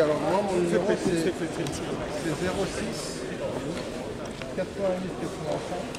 alors moi, mon numéro, c'est 06 88 85